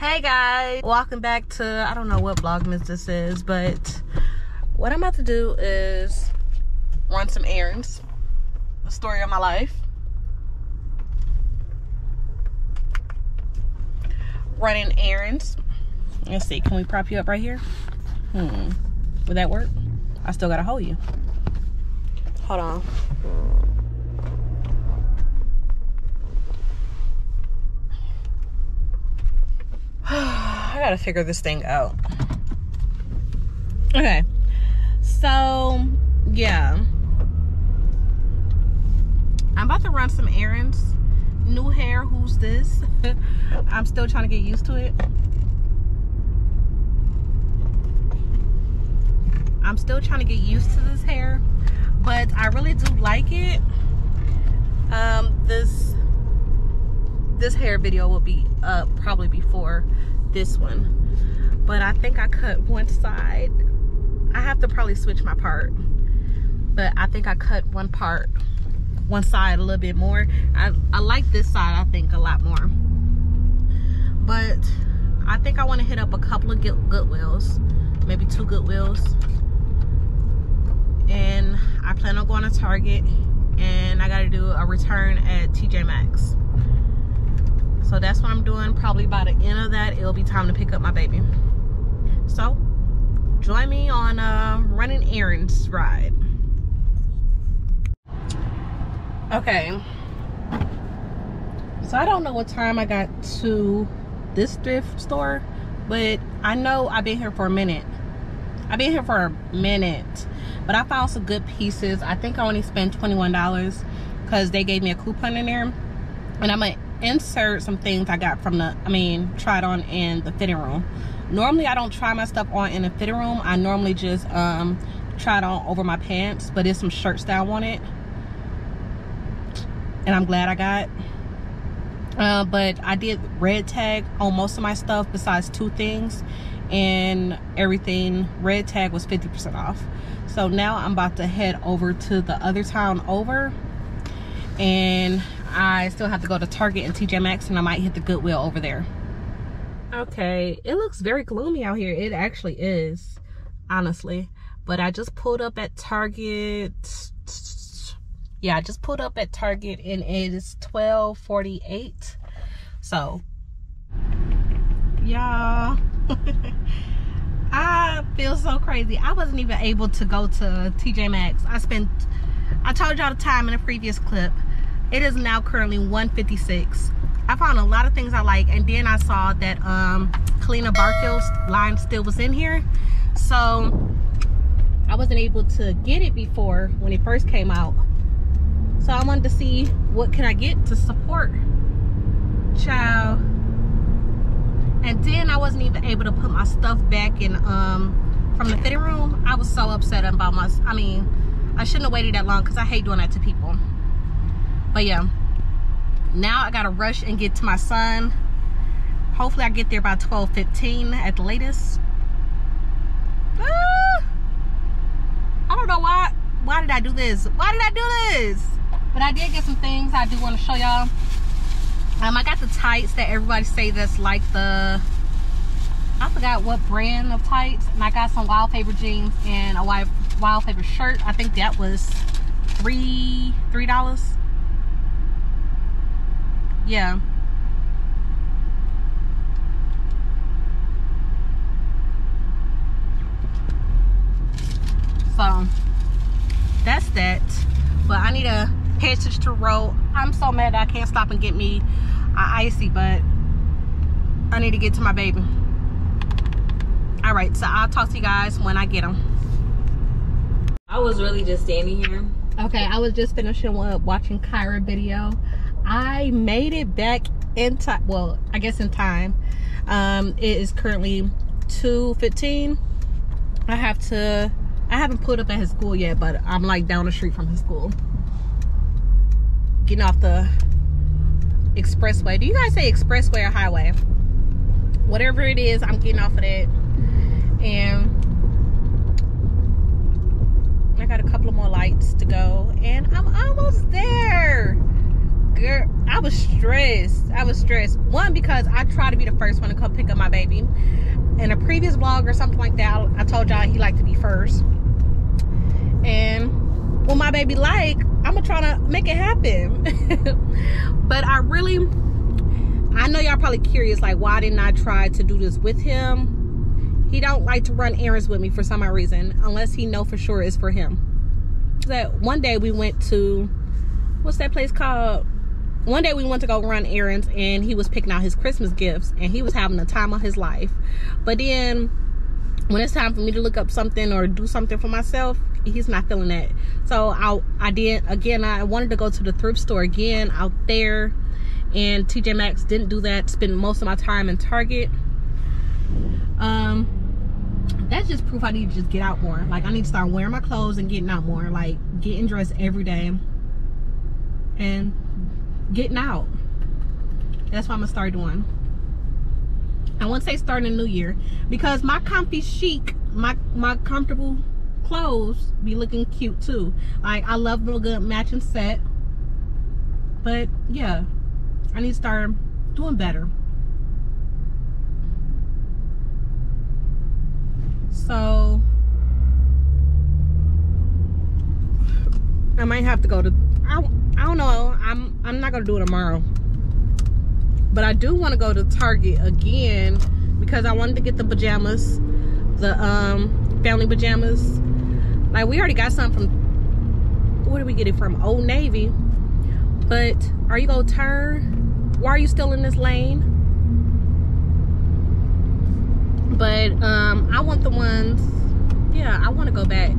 hey guys. Welcome back to i don't know what vlogmas this is but what i'm about to do is run some errands the story of my life running errands. Let's see can we prop you up right here? Hmm. Would that work? I still gotta hold you. Hold on I gotta figure this thing out. Okay. So, yeah. I'm about to run some errands. New hair, who's this? I'm still trying to get used to it. I'm still trying to get used to this hair, but I really do like it. Um, this this hair video will be up probably before this one. But I think I cut one side. I have to probably switch my part. But I think I cut one part one side a little bit more. I, I like this side I think a lot more. But I think I want to hit up a couple of Goodwills maybe two Goodwills. And I plan on going to Target and I got to do a return at TJ Maxx so that's what I'm doing. Probably by the end of that, it'll be time to pick up my baby. So join me on a running errands ride. Okay. So I don't know what time I got to this thrift store, but I know I've been here for a minute. I've been here for a minute, but I found some good pieces. I think I only spent $21 because they gave me a coupon in there. And I'm gonna insert some things I got from the, I mean, tried on in the fitting room. Normally, I don't try my stuff on in the fitting room. I normally just um, try it on over my pants, but there's some shirts that I wanted. And I'm glad I got. Uh, but I did red tag on most of my stuff besides two things. And everything, red tag was 50% off. So now I'm about to head over to the other town over. And I still have to go to Target and TJ Maxx and I might hit the Goodwill over there. Okay, it looks very gloomy out here. It actually is, honestly. But I just pulled up at Target. Yeah, I just pulled up at Target and it is 1248. So, y'all. I feel so crazy. I wasn't even able to go to TJ Maxx. I spent, I told y'all the time in a previous clip it is now currently 156 i found a lot of things i like and then i saw that um Kahlana Barfield's line still was in here. So i wasn't able to get it before when it first came out. So i wanted to see what can i get to support child. And then i wasn't even able to put my stuff back in um from the fitting room. I was so upset about my i mean i shouldn't have waited that long because i hate doing that to people but yeah. Now i gotta rush and get to my son. Hopefully i get there by 12 15 at the latest. Ah, i don't know why why did i do this? Why did i do this? But i did get some things i do want to show y'all. Um i got the tights that everybody say that's like the i forgot what brand of tights. And i got some Wild Fable jeans and a wild Wild Fable shirt. I think that was three three dollars yeah. So that's that. But i need a pay attention to the road i'm so mad i can't stop and get me an icy but i need to get to my baby. All right so i'll talk to you guys when i get them i was really just standing here. Okay i was just finishing up watching kyra video I made it back in time. Well, I guess in time. Um, it is currently 2.15. I have to, I haven't put up at his school yet, but I'm like down the street from his school. Getting off the expressway. Do you guys say expressway or highway? Whatever it is, I'm getting off of that. And I got a couple of more lights to go. And I'm almost there girl, I was stressed. I was stressed. One, because I try to be the first one to come pick up my baby. In a previous vlog or something like that, I told y'all he liked to be first. And what my baby like, I'm gonna try to make it happen. but I really, I know y'all probably curious, like why didn't I try to do this with him? He don't like to run errands with me for some reason, unless he know for sure it's for him. That one day we went to, what's that place called? One day we went to go run errands and he was picking out his Christmas gifts and he was having the time of his life. But then when it's time for me to look up something or do something for myself, he's not feeling that. So I I did again. I wanted to go to the thrift store again out there, and TJ Maxx didn't do that. Spend most of my time in Target. Um, that's just proof I need to just get out more. Like I need to start wearing my clothes and getting out more. Like getting dressed every day and getting out. That's what I'm gonna start doing. I won't say starting a new year because my comfy chic, my my comfortable clothes be looking cute too. Like I love a good matching set. But yeah, I need to start doing better. So I might have to go to I, I don't know. I'm I'm not gonna do it tomorrow. But I do want to go to Target again because I wanted to get the pajamas, the um family pajamas like we already got some from where did we get it from? Old Navy. But are you gonna turn? Why are you still in this lane? But um I want the ones, yeah, I want to go back.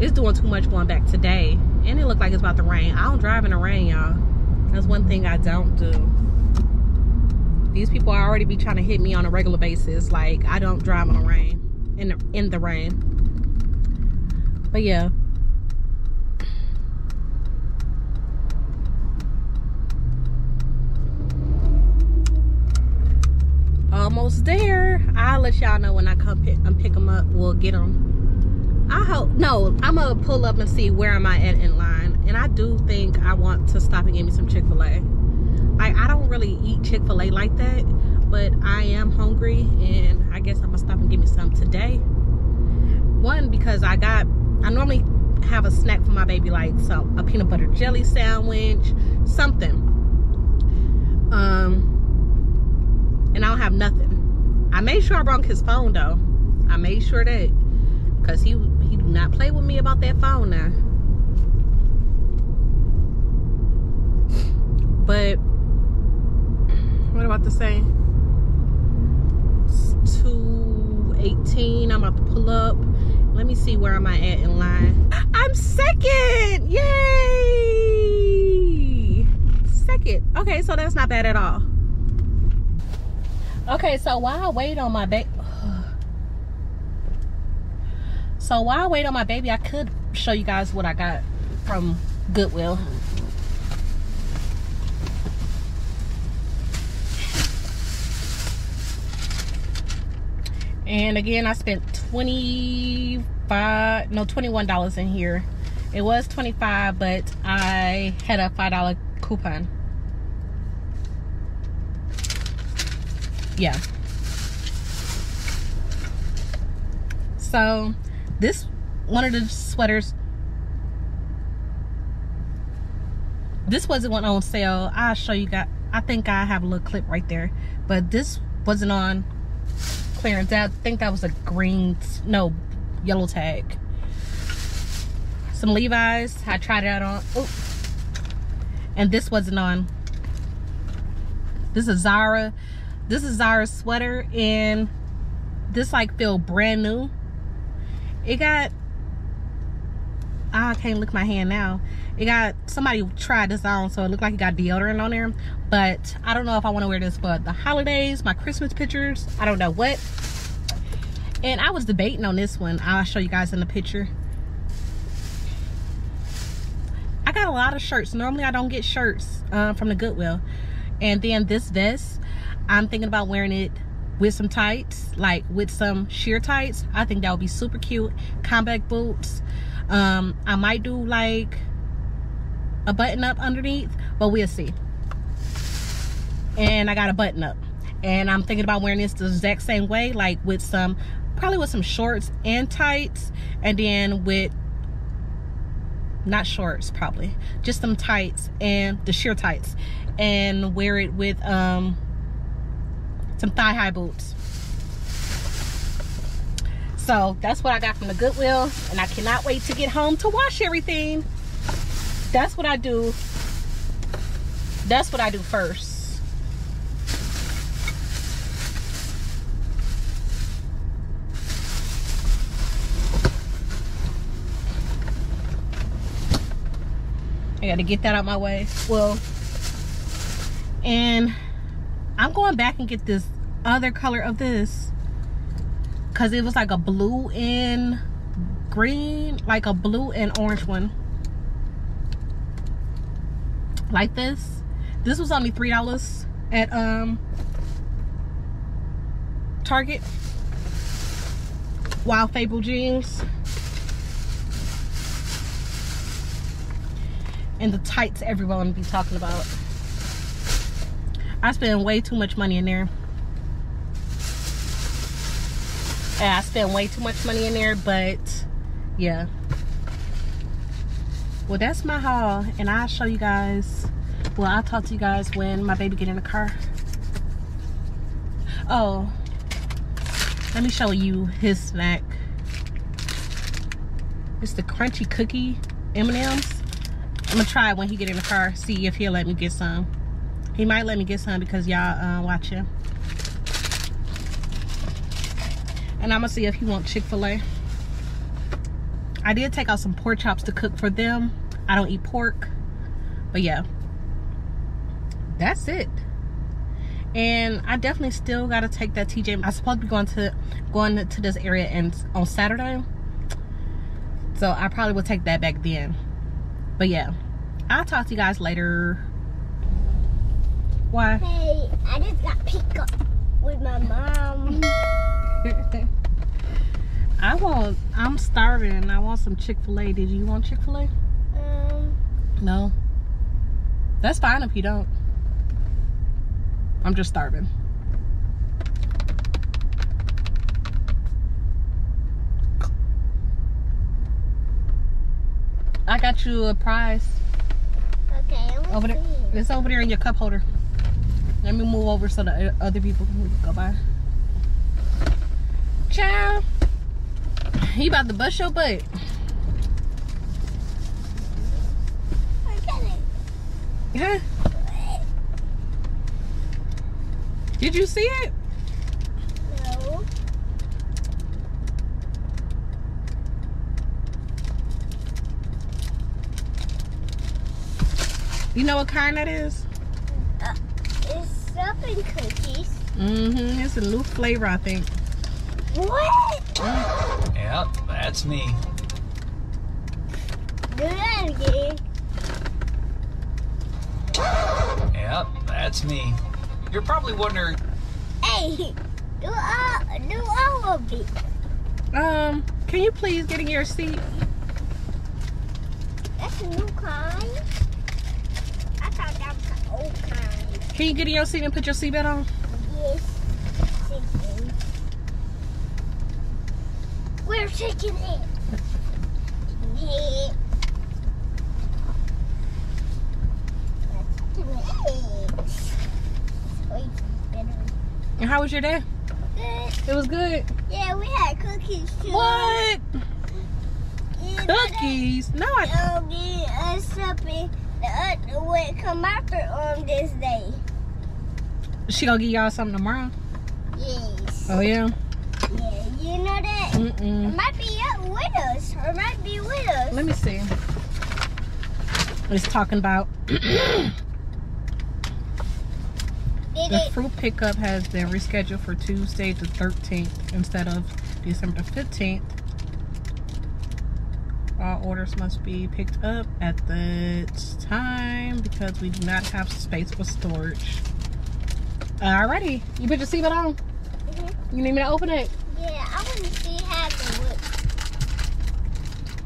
It's doing too much going back today. And it looked like it's about to rain. I don't drive in the rain, y'all. That's one thing I don't do. These people already be trying to hit me on a regular basis. Like I don't drive in the rain. In the in the rain. But yeah. Almost there. I'll let y'all know when I come pick, um, pick them up. We'll get them. I hope, no, I'm gonna pull up and see where am I at in line. And I do think I want to stop and get me some Chick-fil-A. Like, I don't really eat Chick-fil-A like that, but I am hungry and I guess I'm gonna stop and get me some today. One, because I got I normally have a snack for my baby, like some a peanut butter jelly sandwich, something. Um, and I don't have nothing. I made sure I brought his phone though. I made sure that, cause he he do not play with me about that phone now. But what about to say? It's 218. I'm about to pull up let me see where am I at in line. I'm second! Yay! Second. Okay, so that's not bad at all. Okay, so while I wait on my baby... So while I wait on my baby, I could show you guys what I got from Goodwill. and again i spent 25 no 21 dollars in here. It was 25 but i had a five dollar coupon. Yeah. So this one of the sweaters this wasn't one on sale i'll show you guys i think i have a little clip right there but this wasn't on clearance. I think that was a green, no, yellow tag. Some Levi's. I tried it out on. Oh, and this wasn't on. This is Zara. This is Zara's sweater, and this like feel brand new. It got. I can't look my hand now. It got somebody tried this on, so it looked like it got deodorant on there. But I don't know if I want to wear this for the holidays, my Christmas pictures. I don't know what. And I was debating on this one. I'll show you guys in the picture. I got a lot of shirts. Normally I don't get shirts uh, from the Goodwill. And then this vest, I'm thinking about wearing it with some tights, like with some sheer tights. I think that would be super cute. Combat boots. Um, I might do like a button up underneath, but we'll see. And I got a button up. And I'm thinking about wearing this the exact same way, like with some, probably with some shorts and tights. And then with, not shorts probably, just some tights and the sheer tights. And wear it with um some thigh high boots. So that's what I got from the Goodwill. And I cannot wait to get home to wash everything. That's what I do. That's what I do first. I got to get that out my way. Well, and I'm going back and get this other color of this because it was like a blue and green, like a blue and orange one. Like this. This was only $3 at um Target. Wild Fable jeans. and the tights everyone be talking about. I spend way too much money in there. I spend way too much money in there, but yeah. Well, that's my haul, and I'll show you guys. Well, I'll talk to you guys when my baby get in the car. Oh, let me show you his snack. It's the crunchy cookie M&M's. I'm gonna try when he get in the car, see if he'll let me get some. He might let me get some because y'all uh, watching. And I'm gonna see if he want Chick-fil-A. I did take out some pork chops to cook for them. I don't eat pork, but yeah. That's it. And I definitely still gotta take that TJ. I'm supposed to be going to going to this area and on Saturday. So I probably will take that back then. But yeah, I'll talk to you guys later. Why? Hey, I just got picked up with my mom. I want, I'm starving. And I want some Chick-fil-A. Did you want Chick-fil-A? Um, No. That's fine if you don't. I'm just starving. I got you a prize. okay, Over there. see. It's over there in your cup holder. Let me move over so the other people can go by. Ciao. You about to bust your butt. I got it. Huh? Did you see it? No. You know what kind that is? Uh, cookies. Mm-hmm. It's a new flavor, I think. What? Yep, that's me. Do that again. Yep, that's me. You're probably wondering, Hey, do all, do all of it. Um, can you please get in your seat? That's a new kind. I thought that was an old kind. Can you get in your seat and put your seatbelt on? Yes. Chicken. Where's chicken head? Chicken head. That's chicken head. Wait, better. And how was your day? Good. It was good. Yeah, we had cookies too. What? Know that- Cookies? No, I. Um, uh, something would come after on um, this day. She gonna give y'all something tomorrow. Yes. Oh yeah. Yeah, you know that. It Mm-mm. might be up with us, or it might be with us. Let me see. It's talking about the fruit pickup has been rescheduled for Tuesday the 13th instead of December the 15th. All orders must be picked up at that time because we do not have space for storage. Alrighty, you put your seatbelt on. Mhm. You need me to open it? Yeah, I want to see how it looks.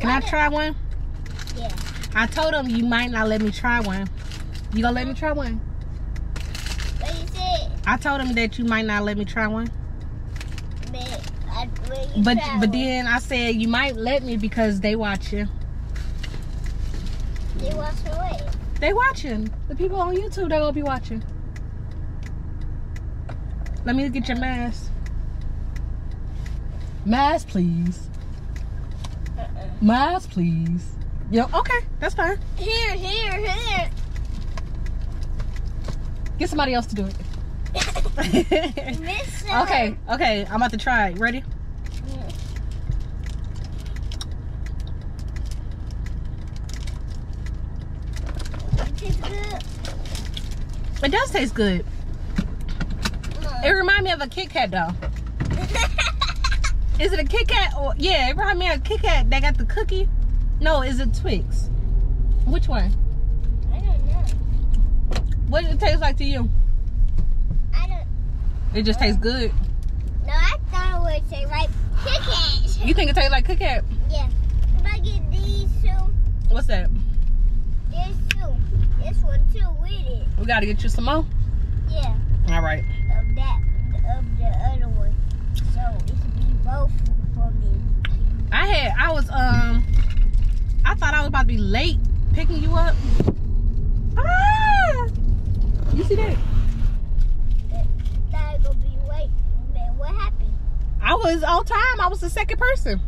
Can I try one? Yeah. I told him you might not let me try one. You gonna let me try one? What you said? I told him that you might not let me try one. But, I, when you But but then I said you might let me because they watching. They wash away. They watching. The people on YouTube they gonna be watching. Let me get your mask. Mask, please. Uh-uh. Mask, please. Yo, okay, that's fine. Here, here, here. Get somebody else to do it. Uh, okay, okay, I'm about to try. Ready? It tastes good. It does taste good. It reminds me of a Kit Kat though. Is it a Kit Kat or yeah? It reminds me of a Kit Kat that got the cookie. No, is it Twix? Which one? I don't know. What does it taste like to you? I don't. It just tastes good. No, I thought it would say right. Kit Kat. You think it tastes like Kit Kat? Yeah. If I get these two, What's that? there's two. This one too with it. Gotta get you some more. Yeah. All right. Of that, of the other one. So it should be both for me. I had I was um I thought I was about to be late picking you up. Ah! You see that? Thought gonna be late. Man, what happened? I was on time. I was the second person.